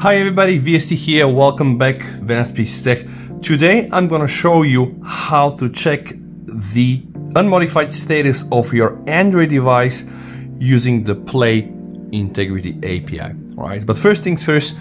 Hi everybody, VST here, welcome back, Venus Tech. Today I'm gonna show you how to check the unmodified status of your Android device using the Play Integrity API, alright? But first things first,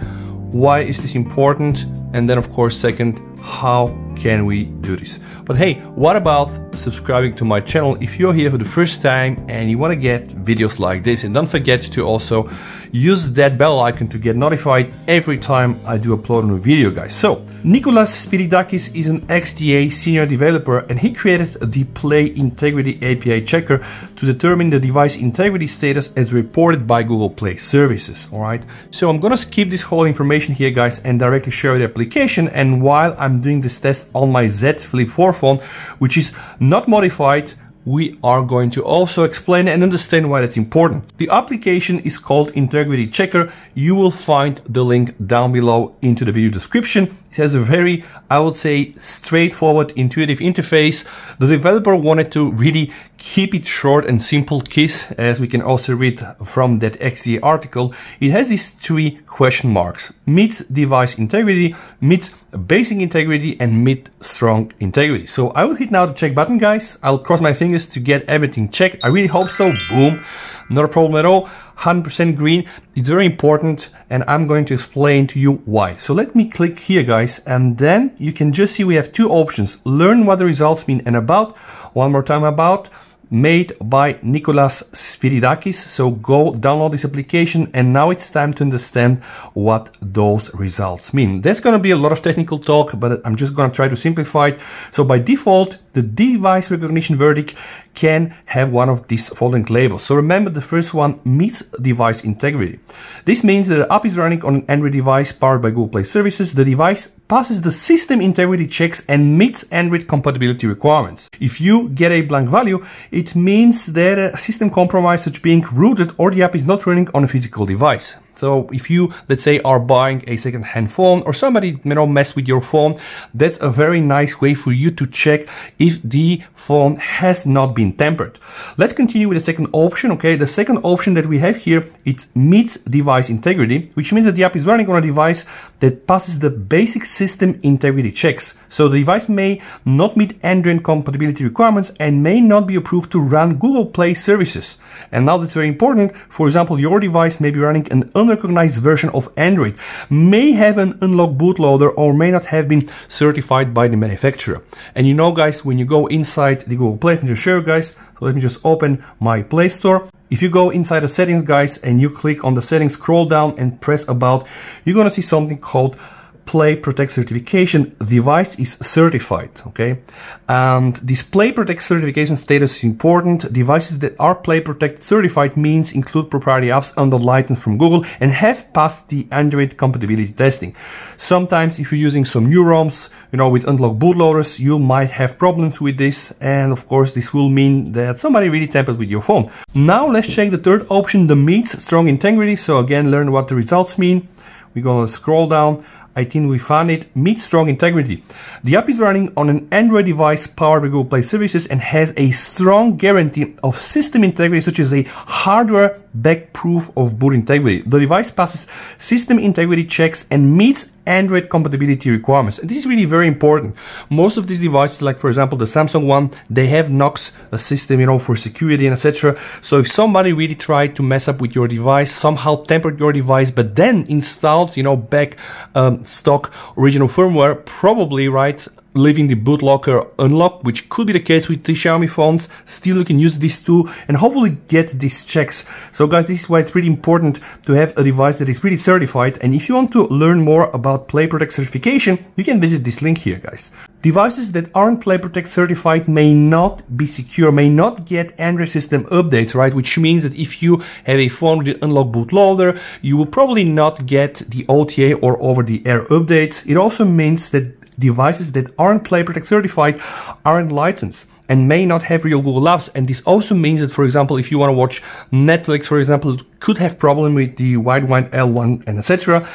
why is this important? And then of course second, how can we do this? But hey, what about subscribing to my channel if you're here for the first time and you want to get videos like this? And don't forget to also use that bell icon to get notified every time I do upload a new video, guys. So, Nicholas Spiridakis is an XDA senior developer and he created the Play Integrity API checker to determine the device integrity status as reported by Google Play Services, alright? So I'm gonna skip this whole information here, guys, and directly show the application. And while I'm doing this test on my Z Flip 4 phone, which is not modified, we are going to also explain and understand why that's important. The application is called Integrity Checker. You will find the link down below into the video description. It has a very, I would say, straightforward, intuitive interface. The developer wanted to really keep it short and simple KISS, as we can also read from that XDA article. It has these three question marks. Meets device integrity, meets basic integrity, and meet strong integrity. So I will hit now the check button, guys. I'll cross my fingers to get everything checked. I really hope so. Boom. Not a problem at all. 100% green. It's very important and I'm going to explain to you why. So let me click here guys and then you can just see we have two options. Learn what the results mean and about. One more time about made by Nicholas Spiridakis. So go download this application and now it's time to understand what those results mean. There's going to be a lot of technical talk, but I'm just going to try to simplify it. So by default, the device recognition verdict can have one of these following labels. So remember the first one meets device integrity. This means that the app is running on an Android device powered by Google Play Services. The device passes the system integrity checks and meets Android compatibility requirements. If you get a blank value, it means that a system compromise such being rooted or the app is not running on a physical device. So if you, let's say, are buying a second-hand phone or somebody, you know, mess with your phone, that's a very nice way for you to check if the phone has not been tampered. Let's continue with the second option, okay? The second option that we have here, it meets device integrity, which means that the app is running on a device that passes the basic system integrity checks. So the device may not meet Android compatibility requirements and may not be approved to run Google Play services. And now that's very important. For example, your device may be running an unrecognized version of Android, may have an unlocked bootloader or may not have been certified by the manufacturer. And you know guys, when you go inside the Google Play, let me just show you guys. So let me just open my Play Store. If you go inside the settings guys and you click on the settings, scroll down and press about, you're gonna see something called Play Protect certification device is certified, okay? And this Play Protect certification status is important. Devices that are Play Protect certified means include proprietary apps under license from Google and have passed the Android compatibility testing. Sometimes if you're using some new ROMs, you know, with unlocked bootloaders, you might have problems with this. And of course, this will mean that somebody really tampered with your phone. Now let's check the third option, the meets strong integrity. So again, learn what the results mean. We're gonna scroll down. I think we found it, meets strong integrity. The app is running on an Android device powered by Google Play Services and has a strong guarantee of system integrity such as a hardware back proof of boot integrity. The device passes system integrity checks and meets Android compatibility requirements. And this is really very important. Most of these devices, like for example the Samsung one, they have Knox a system, you know, for security and etc. So if somebody really tried to mess up with your device, somehow tampered your device, but then installed, you know, back um, stock original firmware, probably right leaving the bootloader unlocked, which could be the case with the Xiaomi phones. Still, you can use these two and hopefully get these checks. So guys, this is why it's really important to have a device that is really certified. And if you want to learn more about Play Protect certification, you can visit this link here, guys. Devices that aren't Play Protect certified may not be secure, may not get Android system updates, right? Which means that if you have a phone with an unlocked bootloader, you will probably not get the OTA or over-the-air updates. It also means that devices that aren't Play Protect certified aren't licensed and may not have real Google apps. And this also means that, for example, if you want to watch Netflix, for example, could have problem with the Widevine L1 and etc.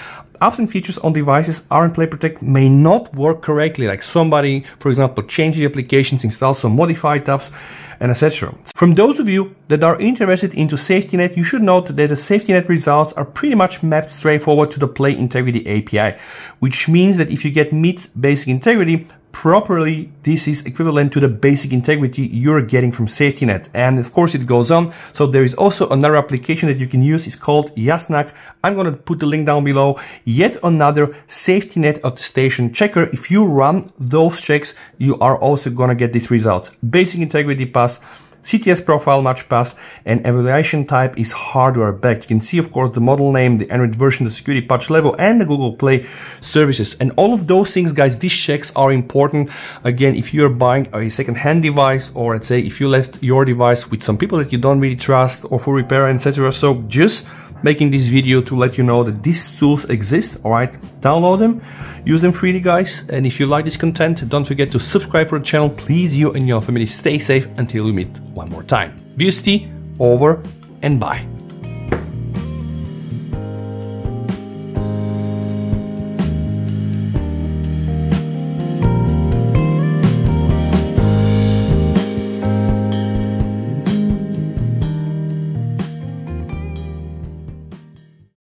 Apps and features on devices aren't Play Protect may not work correctly. Like somebody, for example, changed the applications, install some modified apps, and etc. From those of you that are interested into SafetyNet, you should note that the SafetyNet results are pretty much mapped straightforward to the Play Integrity API, which means that if you get meets basic integrity, properly, this is equivalent to the basic integrity you're getting from SafetyNet. And of course it goes on. So there is also another application that you can use. It's called YASNAC. I'm going to put the link down below. Yet another SafetyNet attestation checker. If you run those checks, you are also going to get these results. Basic integrity pass, CTS profile match pass and evaluation type is hardware backed. You can see, of course, the model name, the Android version, the security patch level, and the Google Play services. And all of those things, guys, these checks are important. Again, if you're buying a second-hand device, or let's say if you left your device with some people that you don't really trust or for repair, etc. So just making this video to let you know that these tools exist, alright? Download them, use them freely guys, and if you like this content, don't forget to subscribe for the channel. Please, you and your family stay safe until we meet one more time. VST, over and bye.